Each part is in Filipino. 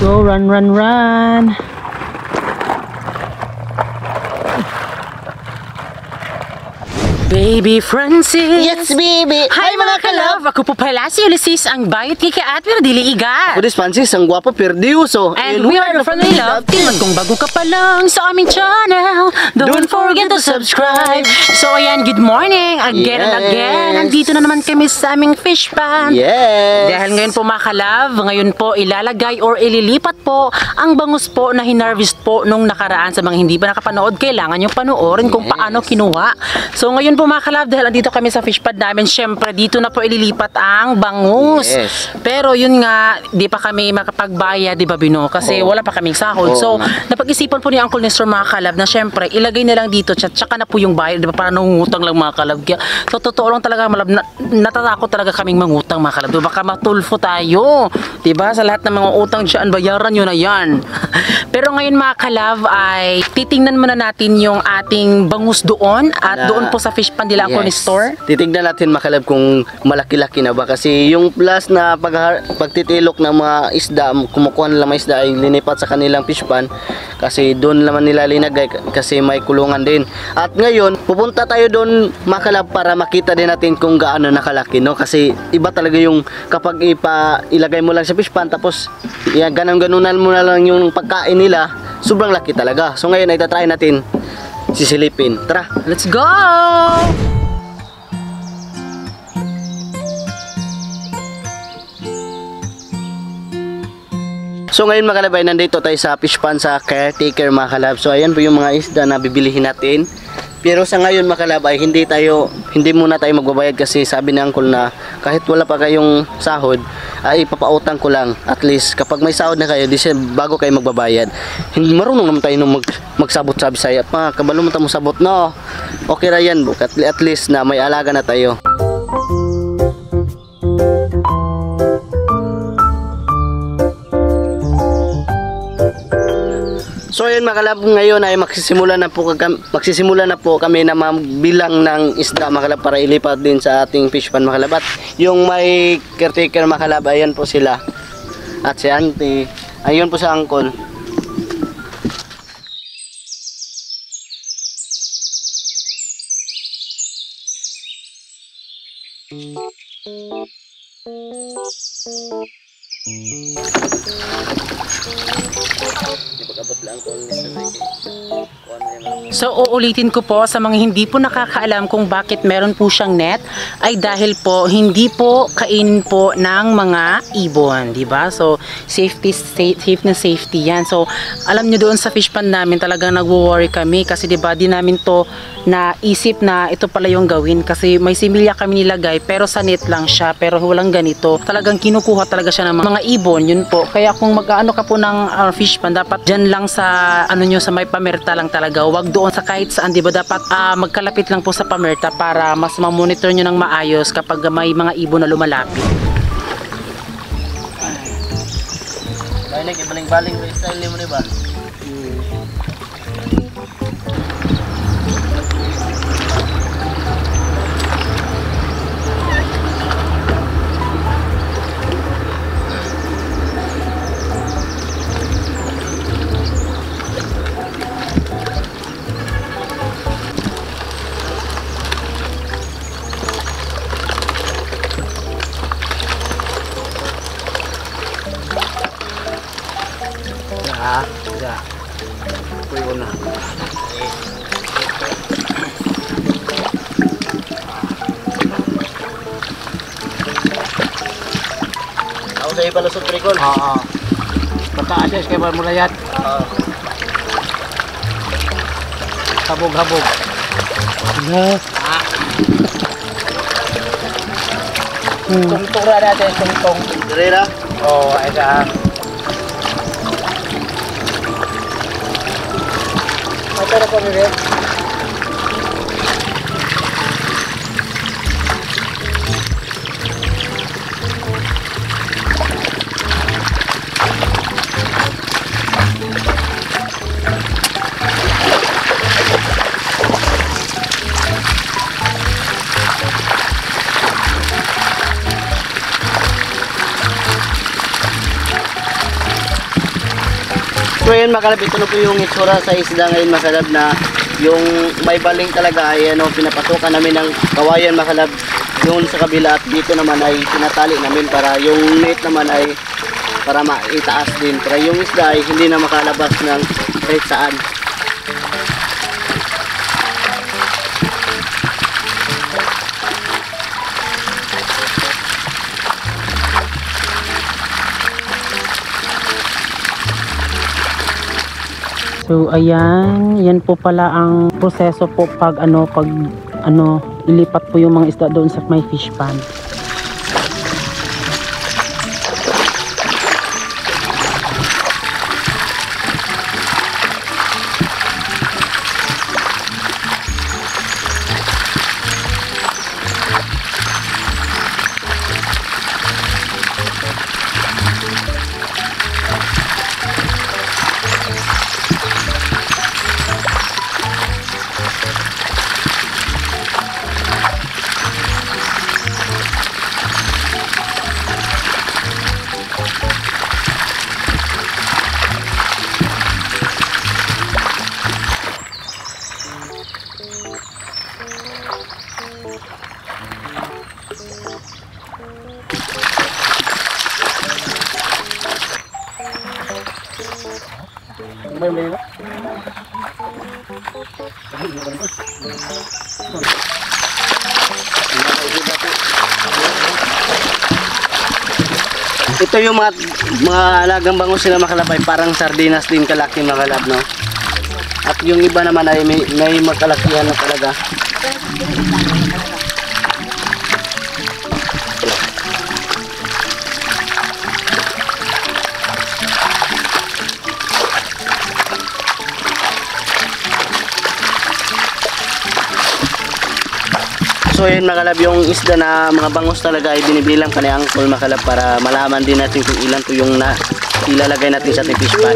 Go, run, run, run. Baby Francis! Yes, baby! Hi mga kalove! Ako po pala si Ulysses, ang bayot kay Kaat pero dili igat. Kudis Francis, ang gwapo perdiuso. And we are the Friendly Love Team. At kung bago ka pa lang sa aming channel, don't forget to subscribe. So ayan, good morning again and Yes. again. Nandito na naman kami sa aming fish pan. Yes! Dahil ngayon po mga kalove, ngayon po ilalagay or ililipat po ang bangus po na hinarvest po nung nakaraan sa mga hindi pa nakapanood. Kailangan yung panoorin kung Yes. paano kinuha. So ngayon po mga kalove, dahil andito kami sa fish pad namin, syempre dito na po ililipat ang bangus. Yes. Pero yun nga, di pa kami makapagbayad, di ba Bino? Kasi Oo. wala pa kaming sahod. Oo so, napag-isipan po ni Uncle Nestor mga kalab na syempre, ilagay na lang dito, tsaka, na po yung bayad, di ba? Para nangungutang lang mga kalab. So, totoo lang talaga, malab, na, natatakot talaga kaming mangutang mga kalab. Baka matulfo tayo. Di ba? Sa lahat ng mga utang dyan, bayaran nyo na yan. Pero ngayon mga kalab ay titingnan muna natin yung ating bangus doon at Na- doon po sa fish pan nila Uncle Nestor. Titignan natin makalab kung malaki-laki na ba kasi yung plus na pag pagtitilok ng mga isda, kumukuha nila mga isda ay linipat sa kanilang fish pan kasi doon naman nila linagay kasi may kulungan din. At ngayon, pupunta tayo doon makalab para makita din natin kung gaano nakalaki no kasi iba talaga yung kapag ipa ilagay mo lang sa fish pan tapos yan ganun-ganunan mo na lang yung pagkain nila, sobrang laki talaga. So ngayon ay tatry natin sisilipin. Tara! Let's go! So ngayon mga kalab nandito tayo sa fish pan sa caretaker mga kalab. So ayan po yung mga isda na bibilihin natin. Pero sa ngayon mga kalab hindi tayo, hindi muna tayo magbabayad kasi sabi ni uncle na kahit wala pa kayong sahod ay ipapautang ko lang. At least kapag may sahod na kayo, di bago kayo magbabayad. Marunong naman tayo nung mag, magsabot sabi saya. Pa, kabalo mo mo sabot no. Okay ra yan. At, at least na may alaga na tayo. So ayun mga ngayon ay magsisimula na po magsisimula na po kami na mabilang ng isda mga kalab para ilipat din sa ating fish pan mga kalab. At yung may caretaker mga kalab, ayan po sila. At si auntie, ayun po sa uncle. So uulitin ko po sa mga hindi po nakakaalam kung bakit meron po siyang net ay dahil po hindi po kainin po ng mga ibon, di ba? So safety safe, na safety 'yan. So alam niyo doon sa fish pan namin talagang nagwo-worry kami kasi di ba di namin to na isip na ito pala yung gawin kasi may similya kami nilagay pero sa net lang siya pero walang ganito. Talagang kinukuha talaga siya ng mga ibon, yun po. Kaya kung mag-ano ka po ng uh, fish pan dapat diyan lang sa ano nyo sa may pamerta lang talaga. Huwag doon sa kahit saan, di ba? Dapat ah, magkalapit lang po sa pamerta para mas ma-monitor nyo ng maayos kapag may mga ibon na lumalapit. Ay, baling-baling style mo ba? Ya, pala sa trikol. Oo. Pataas siya, kaya mo layat. Oo. Habog-habog. Tungtong na natin, tungtong. Dirira. Oo, ay ka. Ito na po, So yun mga kalab, ito na po yung itsura sa isda ngayon mga kalab na yung may baling talaga ay ano, pinapasukan namin ng kawayan mga kalab yun sa kabila at dito naman ay tinatali namin para yung net naman ay para maitaas din. Para yung isda ay hindi na makalabas ng kahit saan. So ayan, yan po pala ang proseso po pag ano pag ano ilipat po yung mga isda doon sa may fish Ito yung mga, mga alagang bangus sila makalabay, parang sardinas din kalaki makalab, no? At yung iba naman ay may, may magkalakihan na talaga. So yun makalab yung isda na mga bangus talaga ay binibilang pa ni Uncle makalab para malaman din natin kung ilan to yung na ilalagay natin sa ating fish pan.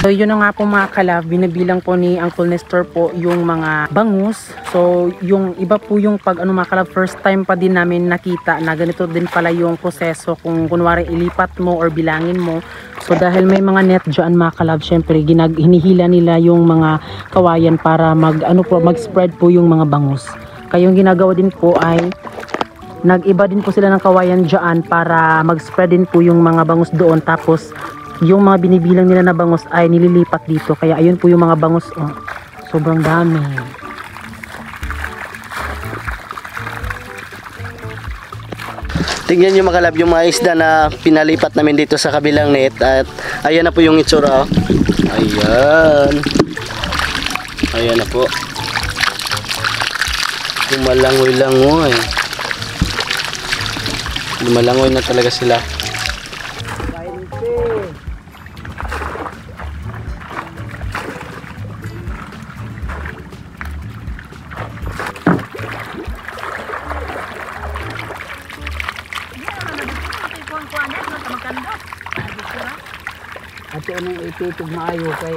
So yun na nga po mga kalab, binabilang po ni Uncle Nestor po yung mga bangus. So yung iba po yung pag ano mga kalab, first time pa din namin nakita na ganito din pala yung proseso kung kunwari ilipat mo or bilangin mo. So dahil may mga net dyan mga kalab, syempre ginag, hinihila nila yung mga kawayan para mag, ano po, mag-spread po yung mga bangus. Kaya yung ginagawa din po ay nag-iba din po sila ng kawayan dyan para mag-spread din po yung mga bangus doon tapos yung mga binibilang nila na bangus ay nililipat dito kaya ayun po yung mga bangus oh, sobrang dami Tingnan nyo makalab yung mga isda na pinalipat namin dito sa kabilang net at ayan na po yung itsura. oh. Ayan. Ayan na po. Lumalangoy-langoy. Lumalangoy na talaga sila. At yung anong itutog maayo kay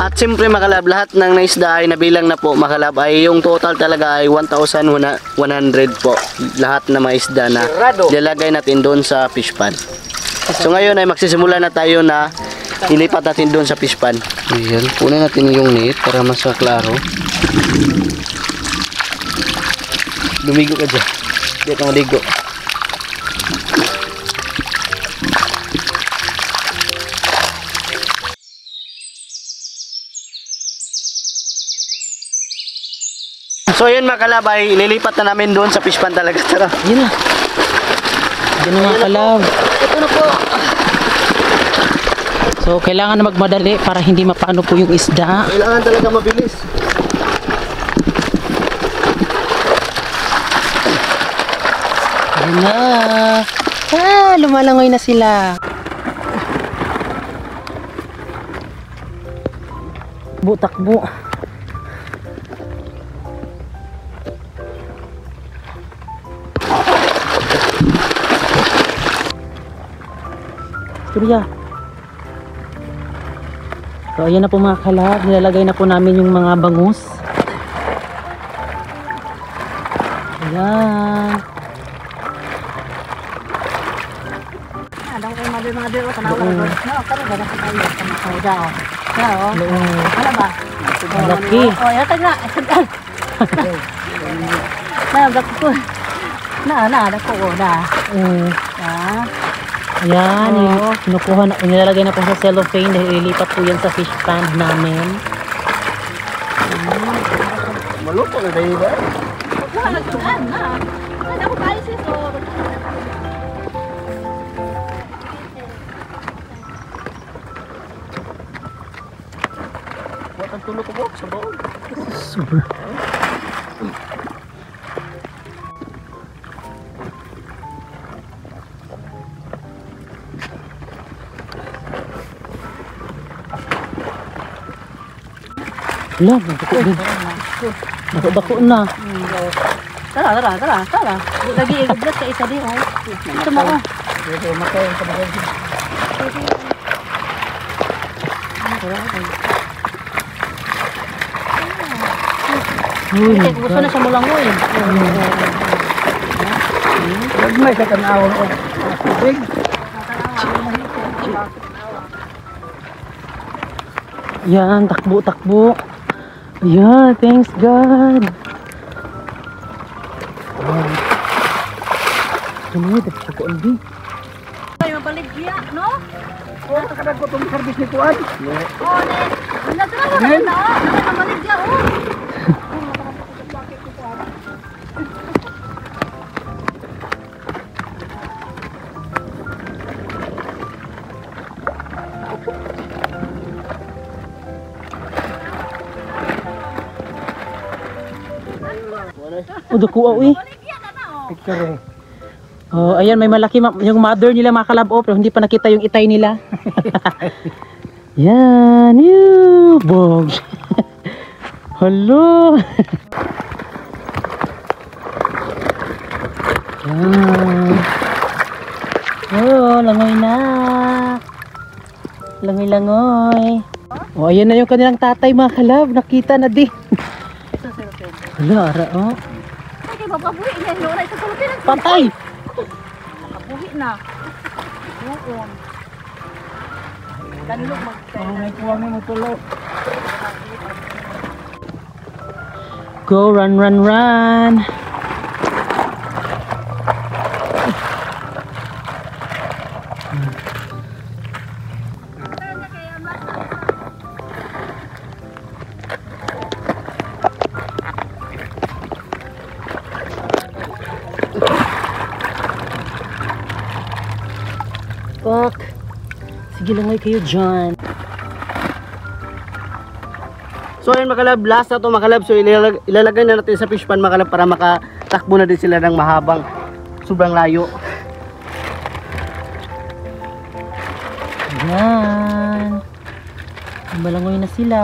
At siyempre makalab, lahat ng naisda ay nabilang na po makalab ay yung total talaga ay 1,100 po. Lahat na maisda na nilagay natin doon sa fish pan. So ngayon ay magsisimula na tayo na ilipat natin doon sa fish pan. Ayan, punin natin yung net para mas klaro. Lumigo ka dyan. Hindi ka maligo. So yun mga kalabay, ililipat na namin doon sa fish pan talaga. Tara. Yun na. Yun na mga kalab. Ito na po. So, kailangan na magmadali para hindi mapaano po yung isda. Kailangan talaga mabilis. Ayun na. Ah, lumalangoy na sila. Bu, takbo. Surya. So, ayan na po mga kalab. Nilalagay na po namin yung mga bangus. Ayan. Ada ko mga mga dito sa nawa ko. No, karon ba na sa tayo. Kaya oh. Oo. Ano ba? Malaki. Oh, yata na. Na, dako ko. Na, na, dako ko na. Oo. Ah, Oo. oh. kinukuha na, nilalagay na po sa cellophane dahil ilipat po yan sa fish pond namin. Maluto na dahil ba? wala nagtuan na. Ano ko tayo sis o. Huwag ang tulog ko po sa baon. Super. Wala, dako din. Dako-dako na. Tara, tara, tara, tara. Lagi iglas sa isa din oh. Ito mo oh. Dito, matay kabagay. Uy, gusto na siya mulangoy. Huwag may katanawon o tubig. Yan, takbo, Yan, thanks God. Wow. Ano, tapos ko hindi. Ay, mabaligya, no? Huwag ka kadag ko itong service ni Tuan. Oh, ne. Nagtara mo na na. Ay, mabaligya oh. O. Baligya na na oh. Picture eh. Oh, ayan, may malaki ma- yung mother nila mga kalabo, pero hindi pa nakita yung itay nila. yan, yoo, bog. Hello. yan. Oh, langoy na. Langoy-langoy. Oh, ayan na yung kanilang tatay mga kalab. Nakita na din. Hala, ara, oh. Ay, mapabuhi niya. No, na isa sa lupin. Patay! Mapabuhi na. Doon. Danlog mag Kung may kuwang mo tulo. Go, run, run, run. Kayo dyan. So ayun mga kalab, last na to mga kalab. So ilalag- ilalagay na natin sa fish pan mga kalab para makatakbo na din sila ng mahabang sobrang layo. Ayan. Malangoy na sila.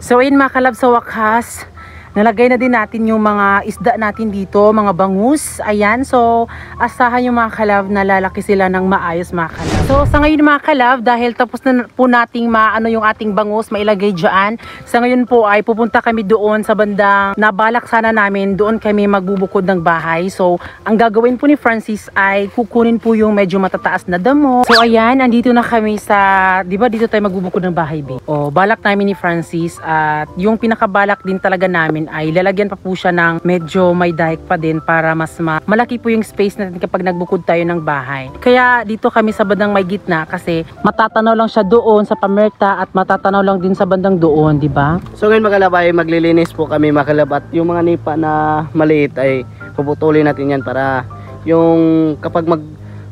So ayun mga kalab sa wakas, nalagay na din natin yung mga isda natin dito, mga bangus. Ayan, so asahan yung mga kalab na lalaki sila ng maayos mga kalab. So sa ngayon mga kalab, dahil tapos na po nating maano yung ating bangus, mailagay dyan. Sa ngayon po ay pupunta kami doon sa bandang nabalak sana namin, doon kami magbubukod ng bahay. So ang gagawin po ni Francis ay kukunin po yung medyo matataas na damo. So ayan, andito na kami sa, di ba dito tayo magbubukod ng bahay, B? O, balak namin ni Francis at yung pinakabalak din talaga namin ay lalagyan pa po siya ng medyo may dike pa din para mas ma- malaki po yung space natin kapag nagbukod tayo ng bahay. Kaya dito kami sa bandang may gitna kasi matatanaw lang siya doon sa pamerta at matatanaw lang din sa bandang doon, di ba? So ngayon mga kalab ay maglilinis po kami mga kalab at yung mga nipa na maliit ay puputulin natin yan para yung kapag mag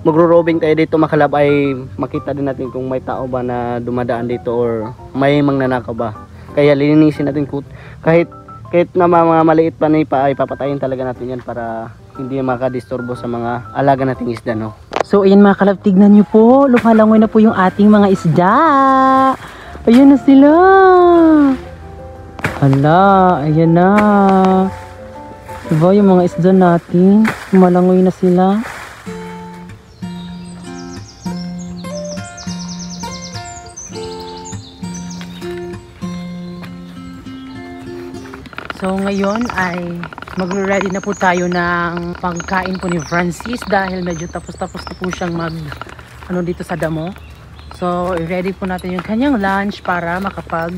magro-robing tayo dito mga kalab ay makita din natin kung may tao ba na dumadaan dito or may mangnanakaw ba. Kaya linisin natin kahit kahit na mga maliit pa nipa ay papatayin talaga natin yan para hindi makadisturbo sa mga alaga nating isda no. So, ayan mga kalab, tignan nyo po. Lumalangoy na po yung ating mga isda. Ayan na sila. Hala, ayan na. Diba yung mga isda natin? Lumalangoy na sila. So ngayon ay magre-ready na po tayo ng pagkain po ni Francis dahil medyo tapos-tapos na po siyang mag ano dito sa damo. So ready po natin yung kanyang lunch para makapag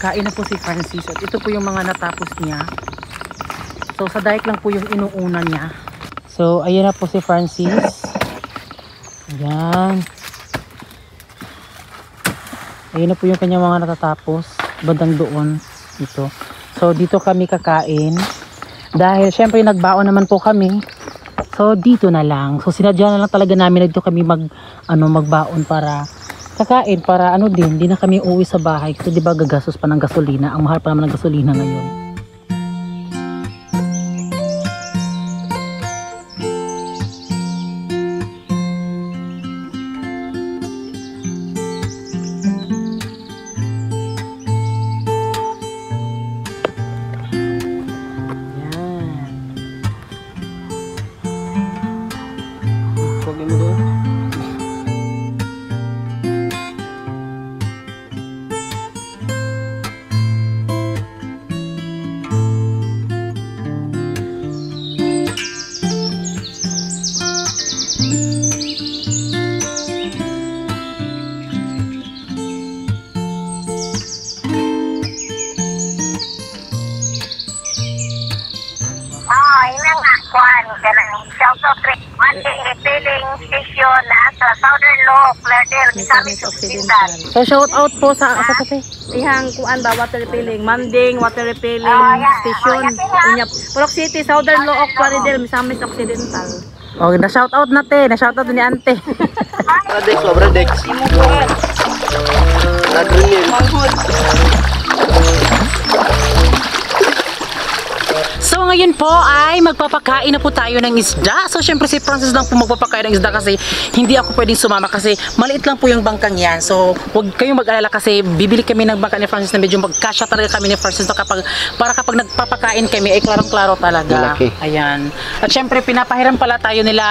kain na po si Francis at ito po yung mga natapos niya. So sa daik lang po yung inuuna niya. So ayan na po si Francis. Ayan. Ayan na po yung kanyang mga natatapos. Bandang doon. Ito. So dito kami kakain. Dahil syempre nagbaon naman po kami. So dito na lang. So sinadya na lang talaga namin na dito kami mag ano magbaon para kakain para ano din, hindi na kami uuwi sa bahay kasi 'di ba gagastos pa ng gasolina. Ang mahal pa naman ng gasolina ngayon. Misamis Occidental. So shout out po sa sa kasi. Ihang kuan ba water refilling, Manding water refilling Oh, yeah. station. Oh, Inya Purok City, Southern Look, Plaridel, Misamis Occidental. Oh, na shout out natin, na shout out ni Ante. Bradex, Bradex. Adrenal. Ngayon po ay magpapakain na po tayo ng isda. So syempre si Francis lang po magpapakain ng isda kasi hindi ako pwedeng sumama kasi maliit lang po yung bangkang yan. So huwag kayong mag-alala kasi bibili kami ng bangka ni Francis na medyo magkasya talaga kami ni Francis na kapag, para kapag nagpapakain kami ay klarong-klaro talaga. Malaki. Ayan. At syempre pinapahiram pala tayo nila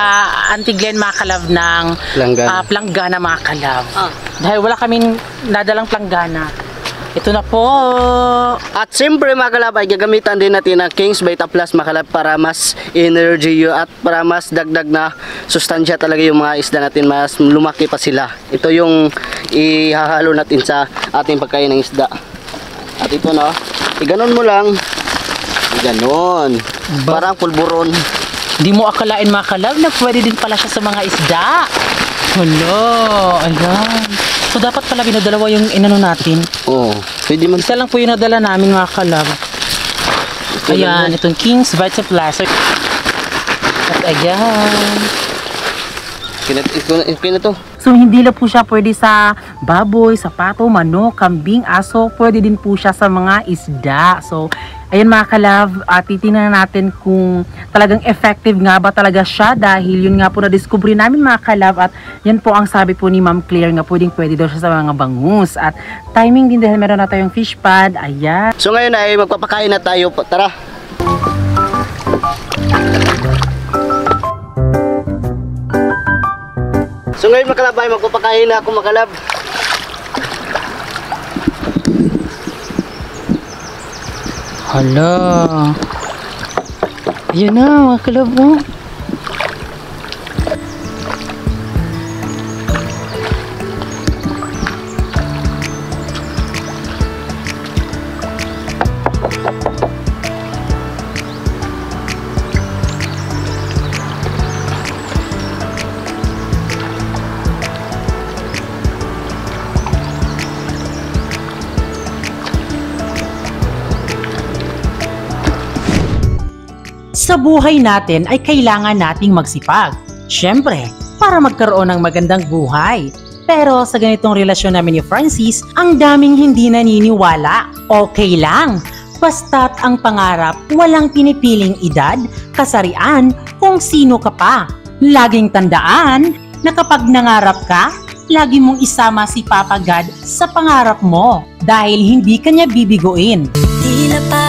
Auntie Glenn Makalab ng Planggana. ah, planggana Makalab. Dahil wala kaming nadalang planggana. Ito na po. At siyempre mga kalabay, gagamitan din natin ang King's Beta Plus mga kalab para mas energy yun at para mas dagdag na sustansya talaga yung mga isda natin, mas lumaki pa sila. Ito yung ihahalo natin sa ating pagkain ng isda. At ito na, iganon mo lang. Ganon. Parang pulburon. Di mo akalain mga kalab na pwede din pala siya sa mga isda. Hello, ayan. So dapat pala binadalawa yung inano natin. Oh, pwede man. Isa lang po yung nadala namin mga kalab. Ayan, itong King's Vita Plus. At ayan. Kinat, kinat, to. So hindi lang po siya pwede sa baboy, sa pato, manok, kambing, aso, pwede din po siya sa mga isda. So Ayun mga kalab, uh, titingnan natin kung talagang effective nga ba talaga siya dahil yun nga po na-discovery namin mga kalab at yan po ang sabi po ni Ma'am Claire nga pwedeng pwede daw siya sa mga bangus at timing din dahil meron na tayong fish pad, ayan. So ngayon ay magpapakain na tayo. Tara. So ngayon makalab ay magpapakain na ako makalab. Hala. Ayun na mga Sa buhay natin ay kailangan nating magsipag. Siyempre, para magkaroon ng magandang buhay. Pero sa ganitong relasyon namin ni Francis, ang daming hindi naniniwala. Okay lang. Basta't ang pangarap, walang pinipiling edad, kasarian, kung sino ka pa. Laging tandaan na kapag nangarap ka, lagi mong isama si Papa God sa pangarap mo dahil hindi kanya bibiguin. Tila parang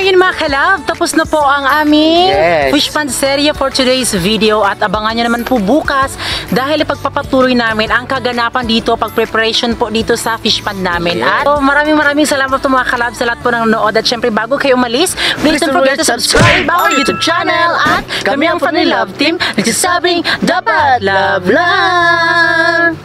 Ngayon mga kalab, tapos na po ang aming Yes. fish pond serye for today's video at abangan nyo naman po bukas dahil ipagpapatuloy namin ang kaganapan dito, pag-preparation po dito sa fish pond namin. Yes. At so, maraming maraming salamat po mga kalab sa lahat po ng nanood at syempre bago kayo umalis, please don't forget to subscribe our YouTube channel at kami ang Funny Love Team nagsasabing dapat love lang!